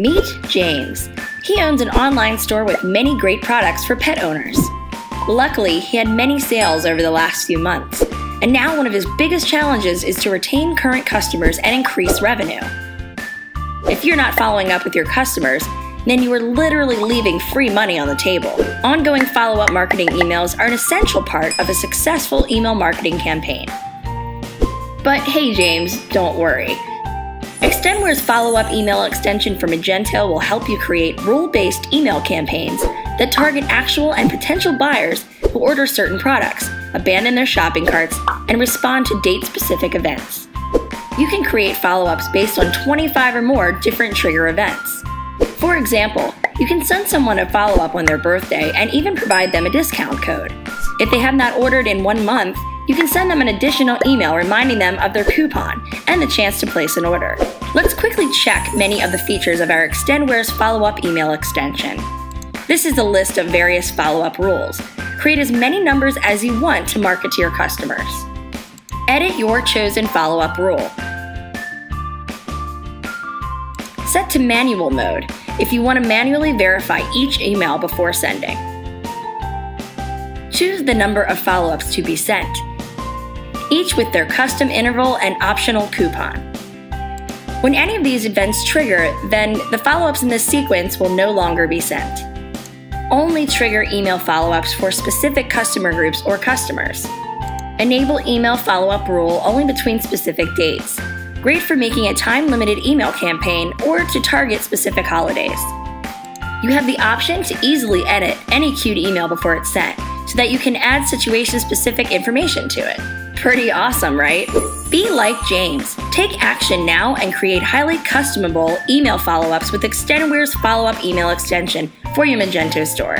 Meet James. He owns an online store with many great products for pet owners. Luckily, he had many sales over the last few months, and now one of his biggest challenges is to retain current customers and increase revenue. If you're not following up with your customers, then you are literally leaving free money on the table. Ongoing follow up marketing emails are an essential part of a successful email marketing campaign. But hey, James, don't worry. Extendware's follow up email extension for Magento will help you create rule based email campaigns that target actual and potential buyers who order certain products, abandon their shopping carts, and respond to date specific events. You can create follow ups based on 25 or more different trigger events. For example, you can send someone a follow up on their birthday and even provide them a discount code. If they have not ordered in one month, you can send them an additional email reminding them of their coupon and the chance to place an order. Let's quickly check many of the features of our Extendware's follow up email extension. This is a list of various follow up rules. Create as many numbers as you want to market to your customers. Edit your chosen follow up rule. Set to manual mode if you want to manually verify each email before sending. Choose the number of follow ups to be sent each with their custom interval and optional coupon. When any of these events trigger, then the follow ups in this sequence will no longer be sent. Only trigger email follow ups for specific customer groups or customers. Enable email follow up rule only between specific dates. Great for making a time limited email campaign or to target specific holidays. You have the option to easily edit any queued email before it's sent so that you can add situation specific information to it. Pretty awesome, right? Be like James. Take action now and create highly customable email follow ups with Extendware's follow up email extension for your Magento store.